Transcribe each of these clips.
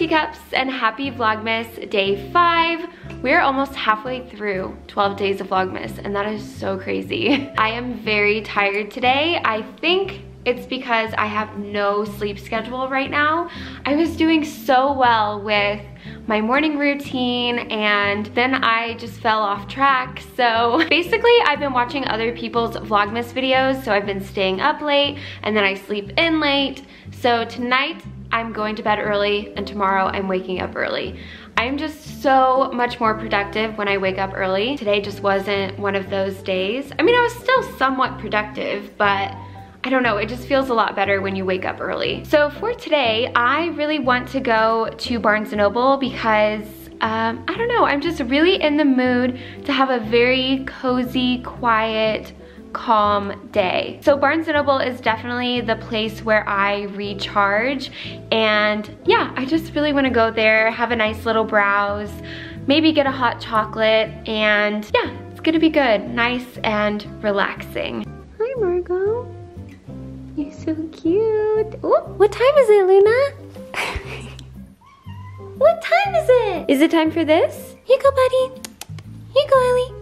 ups and happy Vlogmas day five. We're almost halfway through 12 days of Vlogmas and that is so crazy. I am very tired today. I think it's because I have no sleep schedule right now. I was doing so well with my morning routine and then I just fell off track. So basically I've been watching other people's Vlogmas videos so I've been staying up late and then I sleep in late. So tonight I'm going to bed early and tomorrow I'm waking up early. I'm just so much more productive when I wake up early. Today just wasn't one of those days. I mean, I was still somewhat productive, but I don't know, it just feels a lot better when you wake up early. So for today, I really want to go to Barnes & Noble because um, I don't know, I'm just really in the mood to have a very cozy, quiet, calm day. So Barnes & Noble is definitely the place where I recharge and yeah, I just really wanna go there, have a nice little browse, maybe get a hot chocolate and yeah, it's gonna be good, nice and relaxing. Hi Margot. You're so cute. Ooh, what time is it, Luna? what time is it? Is it time for this? Here you go, buddy. Here you go, Ellie.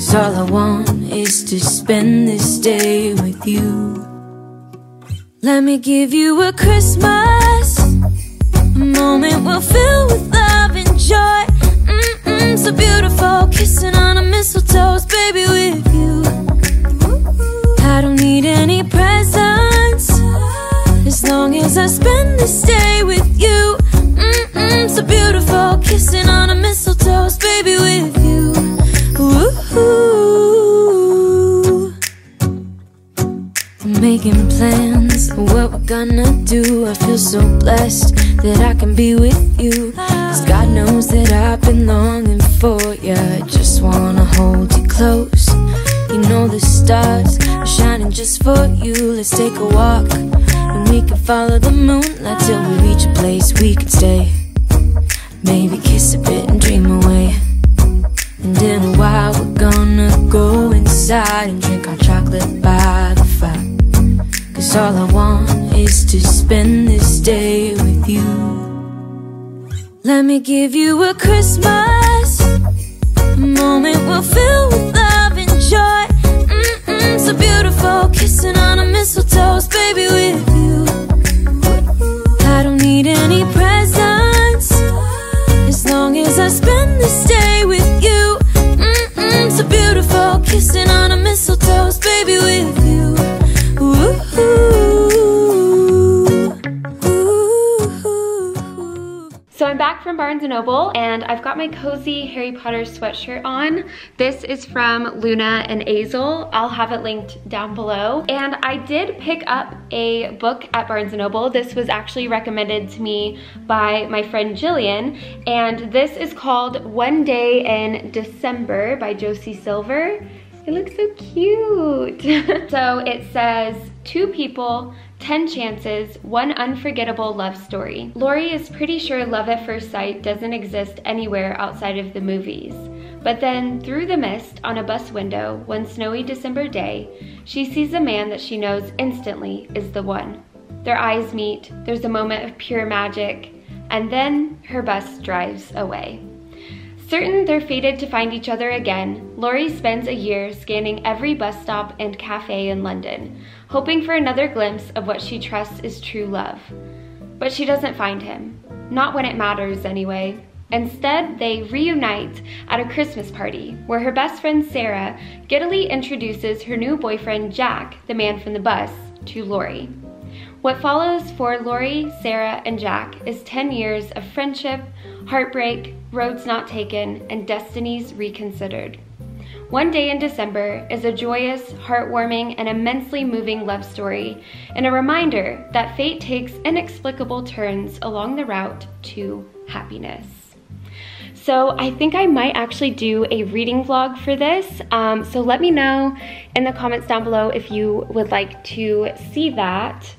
Cause all I want is to spend this day with you. Let me give you a Christmas. A moment we'll fill with love and joy. Mm-mm, so beautiful what we're gonna do. I feel so blessed that I can be with you. Cause God knows that I've been longing for you I just wanna hold you close. You know the stars are shining just for you. Let's take a walk and we can follow the moonlight Till we reach a place we can stay. Maybe kiss a bit and dream away. And in a while we're gonna go inside And drink our chocolate by the fire. Cause all I want is to spend this day with you. Let me give you a Christmas moment we'll fill with love and joy. Mm-mm, so beautiful Kissing on a mistletoe, baby, with you. I don't need any presents As long as I spend this day with you. Mm-mm, so beautiful Kissing on a mistletoe, back from Barnes & Noble and I've got my cozy Harry Potter sweatshirt on. This is from Luna and Aysel. I'll have it linked down below. And I did pick up a book at Barnes & Noble. This was actually recommended to me by my friend Jillian. And this is called One Day in December by Josie Silver. It looks so cute. so it says, two people, 10 chances, one unforgettable love story. Laurie is pretty sure love at first sight doesn't exist anywhere outside of the movies. But then, through the mist on a bus window, one snowy December day, she sees a man that she knows instantly is the one. Their eyes meet, there's a moment of pure magic, and then her bus drives away. Certain they're fated to find each other again, Laurie spends a year scanning every bus stop and cafe in London, hoping for another glimpse of what she trusts is true love. But she doesn't find him. Not when it matters, anyway. Instead, they reunite at a Christmas party where her best friend Sarah giddily introduces her new boyfriend Jack, the man from the bus, to Laurie. What follows for Laurie, Sarah, and Jack is 10 years of friendship, heartbreak, roads not taken, and destinies reconsidered. One Day in December is a joyous, heartwarming, and immensely moving love story, and a reminder that fate takes inexplicable turns along the route to happiness. So I think I might actually do a reading vlog for this. Um, so let me know in the comments down below if you would like to see that.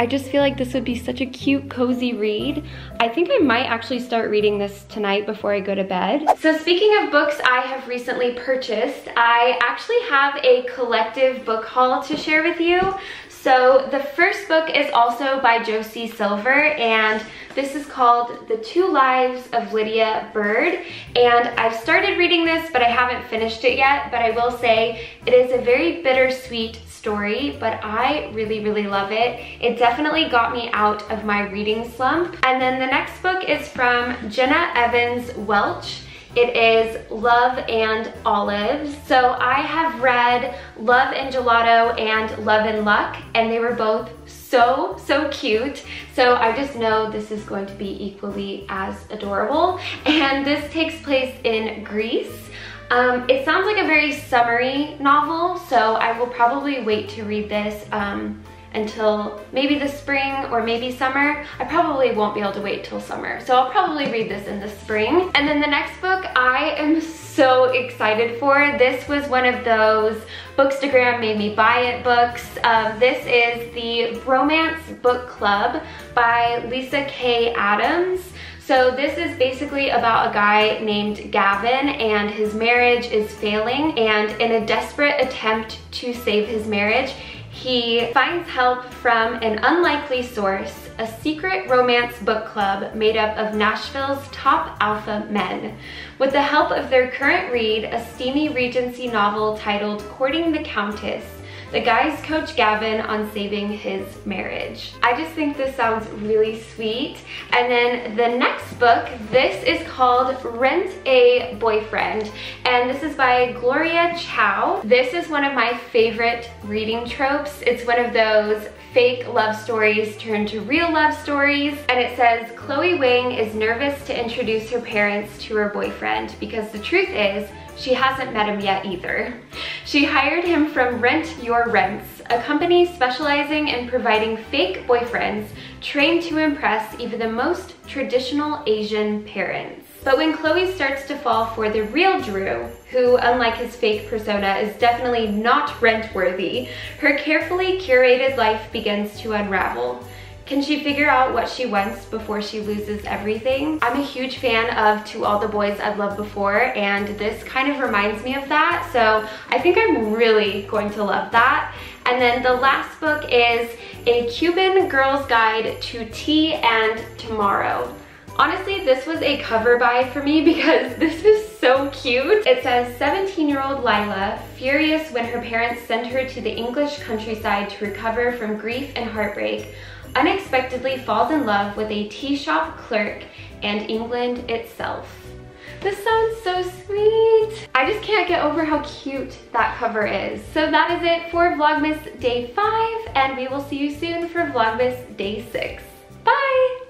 I just feel like this would be such a cute, cozy read. I think I might actually start reading this tonight before I go to bed. So speaking of books I have recently purchased, I actually have a collective book haul to share with you. So the first book is also by Josie Silver and this is called The Two Lives of Lydia Bird and I've started reading this but I haven't finished it yet but I will say it is a very bittersweet story, but I really, really love it. It definitely got me out of my reading slump. And then the next book is from Jenna Evans Welch. It is Love and Olives. So I have read Love and Gelato and Love and Luck, and they were both so, so cute. So I just know this is going to be equally as adorable. And this takes place in Greece. Um, it sounds like a very summery novel, so I will probably wait to read this um, until maybe the spring or maybe summer. I probably won't be able to wait till summer, so I'll probably read this in the spring. And then the next book I am so excited for. This was one of those Bookstagram made me buy it books. Um, this is the Bromance Book Club by Lyssa Kay Adams. So this is basically about a guy named Gavin and his marriage is failing and in a desperate attempt to save his marriage, he finds help from an unlikely source, a secret romance book club made up of Nashville's top alpha men. With the help of their current read, a steamy Regency novel titled Courting the Countess, the guys coach Gavin on saving his marriage. I just think this sounds really sweet. And then the next book, this is called Rent a Boyfriend. And this is by Gloria Chao. This is one of my favorite reading tropes. It's one of those fake love stories turned to real love stories. And it says, Chloe Wing is nervous to introduce her parents to her boyfriend because the truth is, she hasn't met him yet either. She hired him from Rent Your Rents, a company specializing in providing fake boyfriends trained to impress even the most traditional Asian parents. But when Chloe starts to fall for the real Drew, who, unlike his fake persona, is definitely not rent-worthy, her carefully curated life begins to unravel. Can she figure out what she wants before she loses everything? I'm a huge fan of To All the Boys I've Loved Before and this kind of reminds me of that. So I think I'm really going to love that. And then the last book is A Cuban Girl's Guide to Tea and Tomorrow. Honestly, this was a cover buy for me because this is so cute. It says 17-year-old Lila, furious when her parents send her to the English countryside to recover from grief and heartbreak, unexpectedly falls in love with a tea shop clerk and England itself. This sounds so sweet. I just can't get over how cute that cover is. So that is it for Vlogmas day five, and we will see you soon for Vlogmas day six. Bye!